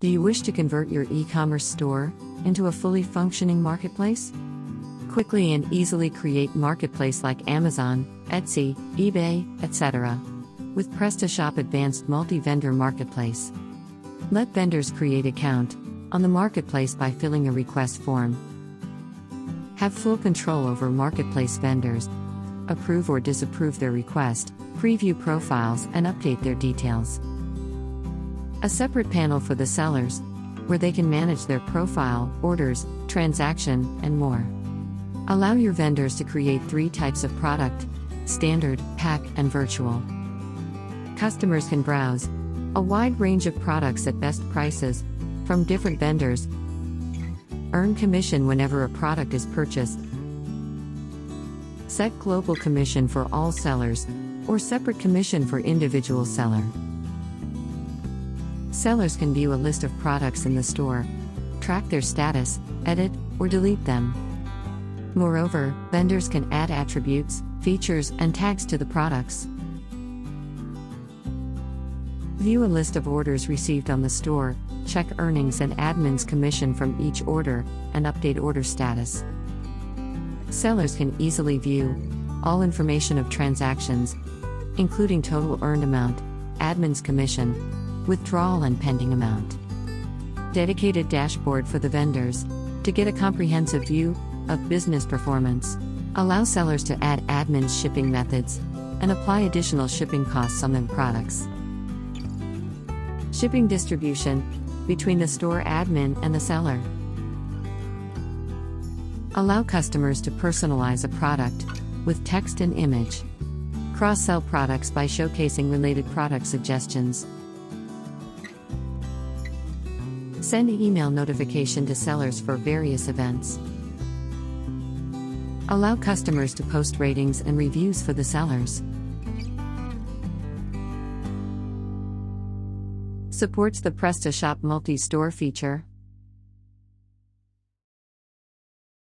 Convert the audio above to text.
Do you wish to convert your e commerce store into a fully functioning marketplace? Quickly and easily create marketplace like Amazon, Etsy, eBay, etc. with PrestaShop Advanced Multi-Vendor Marketplace. Let vendors create account on the marketplace by filling a request form. Have full control over marketplace vendors. Approve or disapprove their request, preview profiles and update their details. A separate panel for the sellers, where they can manage their profile, orders, transaction, and more. Allow your vendors to create three types of product standard, pack, and virtual. Customers can browse a wide range of products at best prices from different vendors, earn commission whenever a product is purchased, set global commission for all sellers, or separate commission for individual seller. Sellers can view a list of products in the store, track their status, edit, or delete them. Moreover, vendors can add attributes, features, and tags to the products. View a list of orders received on the store, check earnings and admin's commission from each order, and update order status. Sellers can easily view all information of transactions, including total earned amount, admin's commission, withdrawal, and pending amount. Dedicated dashboard for the vendors to get a comprehensive view of business performance. Allow sellers to add admin shipping methods and apply additional shipping costs on their products. Shipping distribution between the store admin and the seller. Allow customers to personalize a product with text and image. Cross sell products by showcasing related product suggestions. Send email notification to sellers for various events. Allow customers to post ratings and reviews for the sellers. Supports the PrestaShop multi store feature.